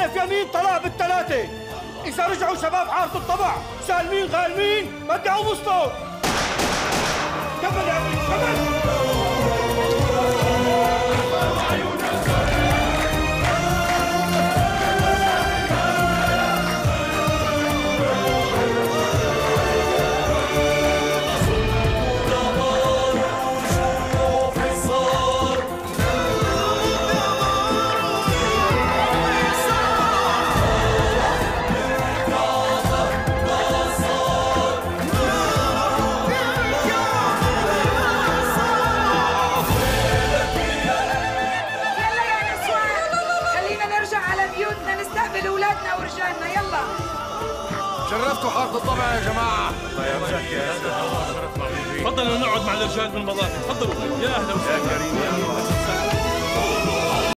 حلف يمين طلاق بالثلاثة. إذا رجعوا شباب حارة الطبع سالمين غالمين بدي أقوم كمل يا أمين كمل. اولادنا ورجالنا يلا. شرفتوا حارة الطبع يا جماعة؟ تفضلوا نقعد مع الرجال بالمضاجع تفضلوا. يا أهلا وسهلا.